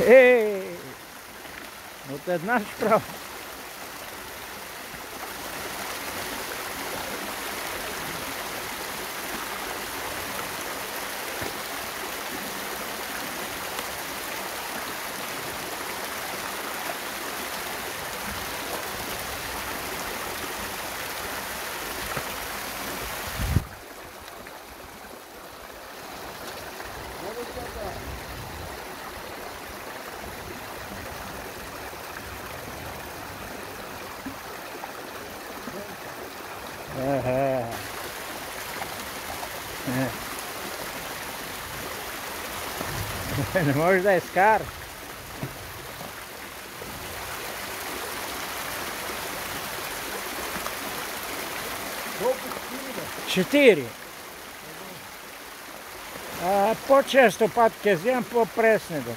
Ей! Вот это наш прав. Ага. Е. Не можеш да скар. Четири. А по-често пат ке вземам по-пресне да.